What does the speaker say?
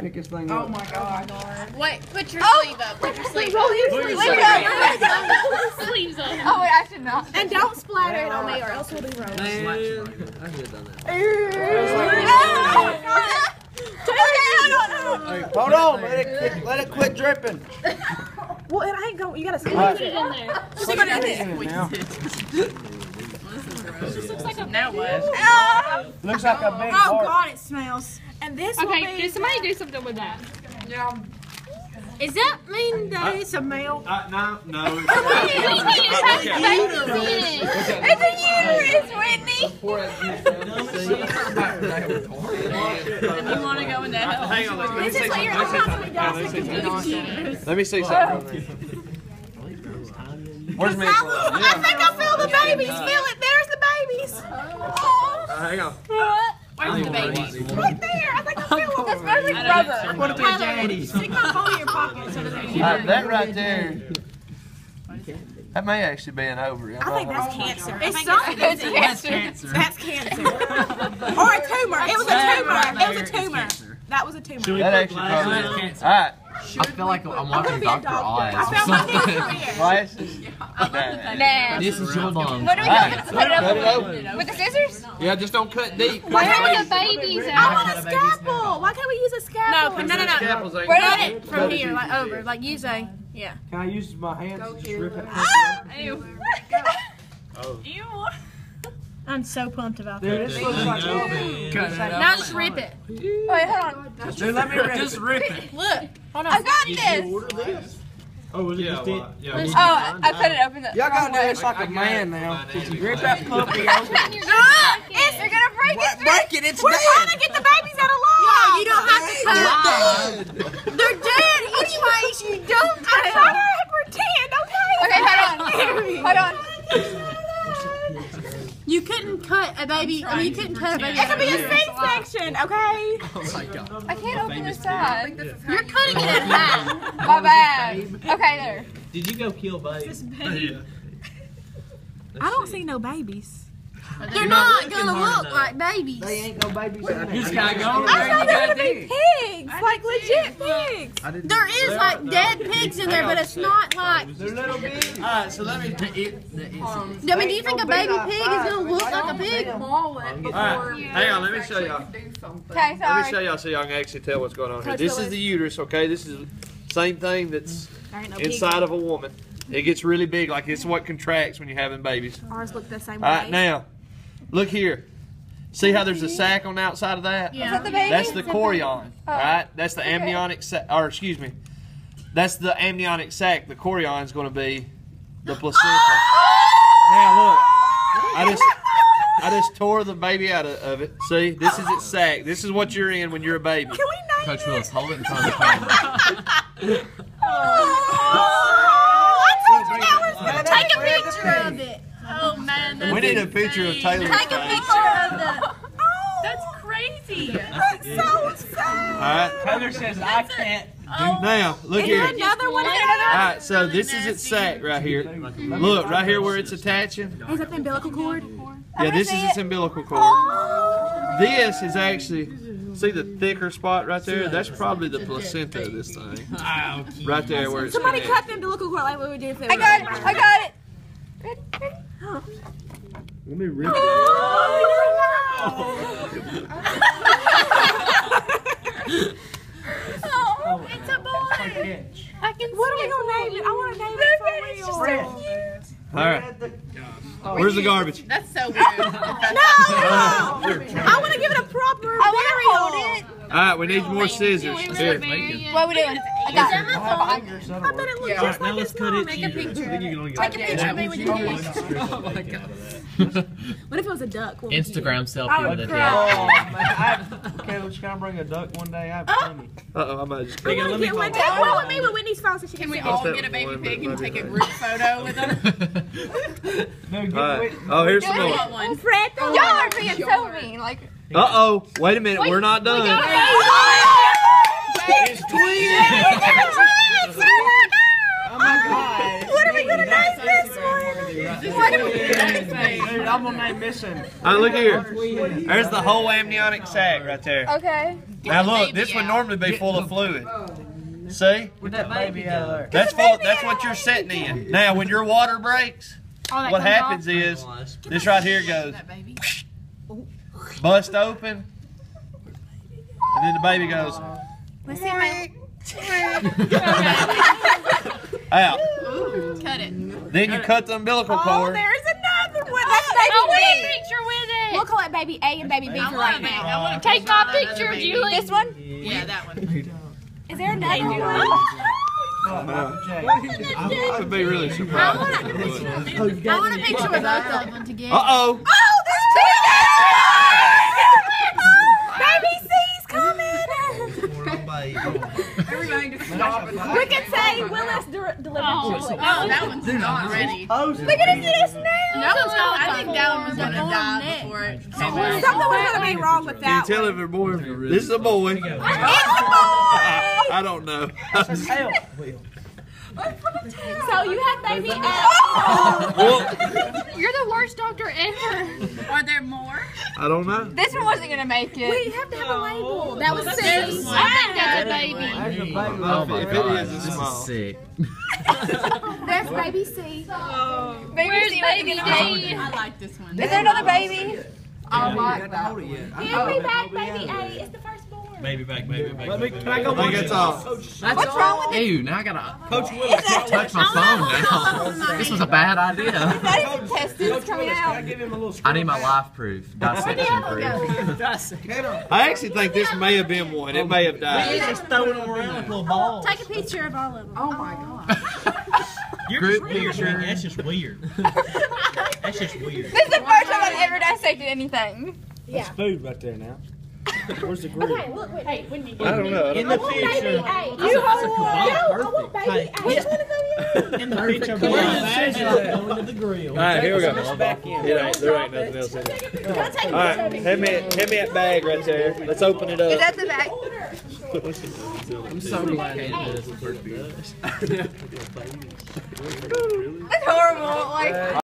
Pick this thing Oh up. my god. Wait, put your Oh. sleeve up. Put your sleeve Roll up. your Put sleeve your up. sleeves up. Oh wait, I should not. And don't splatter it on me or else we'll be wrong. Man, I should have done that. Hold on, let it quit, let it quit dripping. Well, it ain't going. You gotta squeeze Alright. it in there. Put it in it now. Now what? Looks like a big Oh heart. god, it smells. And this will Okay, be. can somebody do something with that? Is that mean that it's a male? Uh, no, no. It's a uterus, Whitney. Pour that juice down. See? You want to go in that hell? Hang on, let me This see is something. Let me see something. Where's me? I think I feel the babies. Feel it. There's the babies. Hang on. Where's the baby? Right there. I think I feel them. That smells like rubber. Tyler, stick my phone in your pocket so that Uh, that right there. That may actually be an ovary. I think that's cancer. It's something. It's cancer. That's cancer. or a tumor. It was a tumor. It was a tumor. That was a tumor. That actually probably is. All right. I feel like I'm I'm watching Dr. doctor. Oz I found my Nah. This is your lungs. What do we All do? Put it up open. with the scissors? Yeah, just don't cut deep. Why are the babies I want a scalpel. Why can't we use a scalpel? No, no, no, no. Scalpels ain't- Where Run it from here, like over, like use a. Yeah. Can I use my hands to just rip it? Ah! Ew. Oh. Ew. I'm so pumped about Dude, this. this looks like Now just rip it. Wait, hold on. Dude, let me rip Just it. rip it. Look. Hold I on. got this. Oh, was it just it? Oh, I put it open the. Y'all gotta do this like a man now. Rip that puppy open. Ah, it's, you're gonna break it. Break it, it's We're trying to get the babies out alive. Yeah, you don't have to cut. They're dead. Anyways, you don't. I'm trying to pretend. Okay. Okay, hold on. Hold on. You couldn't cut a baby. I mean, you couldn't cut a baby. It could be a a C-section. Okay. Oh my god. I can't open this side. You're cutting it in half. My bad. Okay, there. Did you go kill babe? I don't see no babies. They're not gonna look like babies. They ain't no babies in there. Just gotta go. I thought they were gonna be pigs, like legit pigs. There is like dead pigs in there, but it's not like. They're little pigs. Alright, so let me. It, it, I mean, do you think a baby pig is gonna look like a pig? Alright, hang on, let me show y'all. Okay, Let me show y'all so y'all can actually tell what's going on here. This is the uterus, okay? This is the same thing that's There ain't no inside of a woman. It gets really big, like it's what contracts when you're having babies. Ours look the same All right, way. now, look here. See how there's a sac on the outside of that? Is that the baby? That's the chorion, Oh. right? That's the amniotic sac, or excuse me, that's the amniotic sac. The chorion is going to be the placenta. Oh! Now look, I just I just tore the baby out of, of it. See, this is its sac. This is what you're in when you're a baby. Can we name Coach it? Willis, hold it in front of the camera. Oh, I told you that was gonna take a picture of it. Oh man, that's We need a picture of insane. Taylor's Take a picture of the. Oh, That's crazy. that's so sad. All right. Taylor says I can't. Oh. Now look Is here. another one? All right, so this is its sac right here. Look right here where it's attaching. Is that the umbilical cord? Yeah, this is its umbilical oh. cord. This is actually, see the thicker spot right there? That's probably the placenta of this thing. Right there where it's Somebody cut the umbilical cord like we would do if it I got it. I got it. Let me rip Oh, It's a boy. I can What are we gonna name it? I want to name it for It's real. just so cute. All right. Oh, Where's the garbage? That's so weird. No, I want to give it a proper I want to burial. hold it. All right, we need more scissors. Here. What are we doing? I got it. I bet it looks All just right, now like let's cut it. Make a picture. Then you can only Take a picture of me with your kids. Oh my god. What if it was a duck? What would you do? Instagram selfie with a dick. Oh, man. I, Caleb, can I bring a duck one day? I have oh. plenty. Uh-oh, oh, I might just I want to get one. Take one with me with Whitney's phone so she Can can we all get a baby pig and take a group photo with them? All right. Oh, here's some more. one. Fred, Y'all are being so mean. Like, Uh-oh. Wait a minute. We're not done. It's twins. Oh, my God. What are we gonna name this one? Dude, I'm gonna name this one. Oh, look here. There's the whole amniotic sac right there. Okay. Now look, this would normally be full of fluid. See? Get that baby out there. That's full. That's what you're sitting in. Now, when your water breaks, All what comes happens is this right here goes bust open, and then the baby goes Let's see my. out. Cut it. Then you cut the umbilical cord. Oh, cord. there's another one. That's baby I want a B. picture with it. We'll call it baby A and baby B for right now. Take my picture, Julie. This one? Yeah, that one. Is there another one? No. I would be really surprised. I want a picture with both of them together. Uh oh. We can say Willis de- delivered Oh, Julie. oh, that one's not ready. Oh, Look at this now! That one's not. I think that one was gonna die before it came out. Something was gonna be wrong with that Tell one. if they're boy. This is a boy. It's a boy! I don't know. Hell. So you have baby A. Oh! well, You're the worst doctor ever. Are there more? I don't know. This one wasn't gonna make it. We have to have a label. That was There's C. I think that's a baby. There's a baby. Oh my If god, is, it's this is sick. There's baby C. Baby Where's C baby wasn't gonna make D? I like this one. it. Is there another baby? I like that. Hold it yet. Give me back baby A. It's the firstborn. Baby back, maybe back. Let me, can I go I think watch that's it? all. What's wrong with it? Ew, now I gotta Coach Willis. touch my phone now. Oh this was a bad idea. Not even tested. It's coming Can I out. give him a little I need my life proof, dissection proof. I actually think this may have been one. It may have He's died. just throwing them around like little balls. Take a picture of all of them. Oh my oh. god. You're Group just weird. picture. Rick. That's just weird. That's just weird. This is the first time I've ever dissected anything. That's food right there now. Where's the grill? Okay, look, wait. Hey, when you I don't know. In the oh, baby picture. A. You hold I want baby A. Which one of them? In the picture, Where's the bag, scissors going to the grill? All right, here we go. Let's back in. It ain't. There ain't nothing else in it. Can I take a All picture right, of it? hand me, hand me that bag right there. Let's open it Is up. Is that the back? I'm so glad that this is That's horrible. Like.